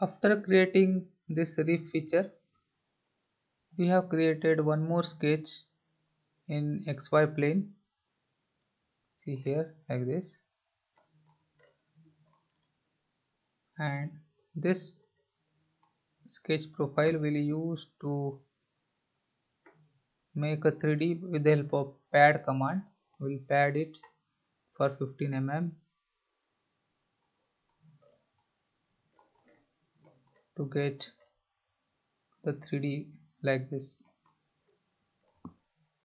after creating this rib feature we have created one more sketch in xy plane. See here like this. And this sketch profile will use to make a 3d with the help of pad command. We'll pad it for 15 mm to get the 3d like this